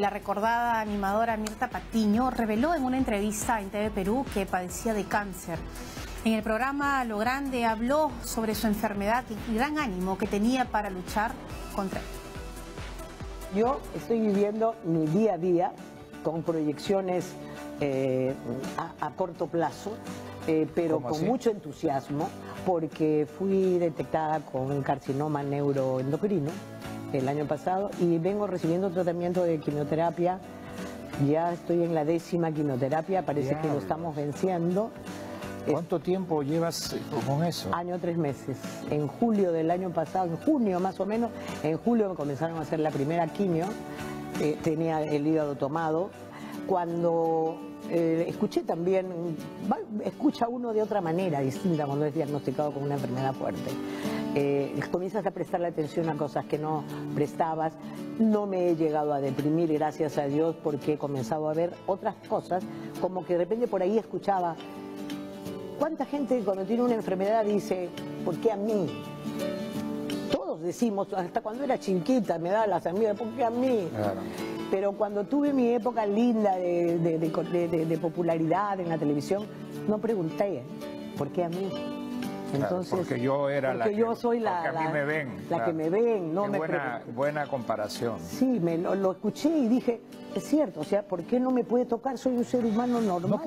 La recordada animadora Mirta Patiño reveló en una entrevista en TV Perú que padecía de cáncer. En el programa Lo Grande habló sobre su enfermedad y el gran ánimo que tenía para luchar contra él. Yo estoy viviendo mi día a día con proyecciones eh, a, a corto plazo, eh, pero ¿Cómo con así? mucho entusiasmo, porque fui detectada con un carcinoma neuroendocrino el año pasado y vengo recibiendo tratamiento de quimioterapia. Ya estoy en la décima quimioterapia, parece que lo estamos venciendo. ¿Cuánto tiempo llevas con eso? Año tres meses. En julio del año pasado, en junio más o menos, en julio me comenzaron a hacer la primera quimio. Eh, tenía el hígado tomado. Cuando eh, escuché también, va- escucha uno de otra manera distinta cuando es diagnosticado con una enfermedad fuerte. Eh, comienzas a prestarle atención a cosas que no prestabas. No me he llegado a deprimir, gracias a Dios, porque he comenzado a ver otras cosas, como que de repente por ahí escuchaba ¿Cuánta gente cuando tiene una enfermedad dice, ¿por qué a mí? Todos decimos, hasta cuando era chiquita me daba las amigas, ¿por qué a mí? Claro. Pero cuando tuve mi época linda de, de- de- de- de- de popularidad en la televisión, no pregunté, ¿por qué a mí? Claro, porque yo era la porque que, yo soy la, a mí la- me ven. la claro. que me ven, no me buena, buena comparación. Sí, me lo, lo escuché y dije, es cierto, o sea, ¿por qué no me puede tocar? Soy un ser humano normal. No